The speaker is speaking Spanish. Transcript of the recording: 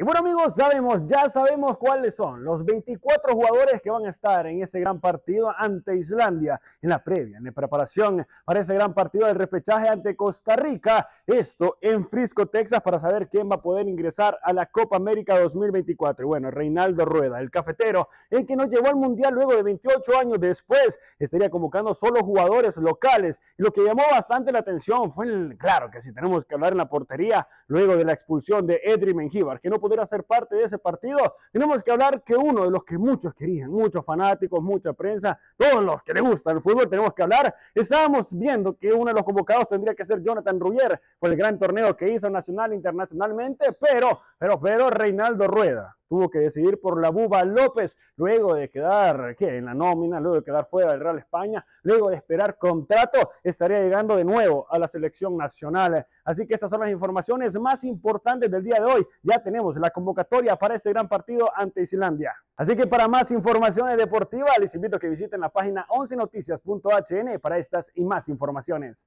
Y bueno amigos, sabemos, ya sabemos cuáles son los 24 jugadores que van a estar en ese gran partido ante Islandia en la previa, en la preparación para ese gran partido del repechaje ante Costa Rica. Esto en Frisco, Texas, para saber quién va a poder ingresar a la Copa América 2024. Y bueno, Reinaldo Rueda, el cafetero, el que nos llevó al Mundial luego de 28 años después, estaría convocando solo jugadores locales. Y lo que llamó bastante la atención fue, el, claro que si tenemos que hablar en la portería, luego de la expulsión de Edri Mengíbar, que no poder hacer parte de ese partido, tenemos que hablar que uno de los que muchos querían, muchos fanáticos, mucha prensa, todos los que le gustan el fútbol, tenemos que hablar. Estábamos viendo que uno de los convocados tendría que ser Jonathan Ruggier por el gran torneo que hizo nacional internacionalmente, pero, pero, pero Reinaldo Rueda tuvo que decidir por la Buba López, luego de quedar ¿qué? en la nómina, luego de quedar fuera del Real España, luego de esperar contrato, estaría llegando de nuevo a la selección nacional. Así que estas son las informaciones más importantes del día de hoy. Ya tenemos la convocatoria para este gran partido ante Islandia. Así que para más informaciones deportivas, les invito a que visiten la página 11noticias.hn para estas y más informaciones.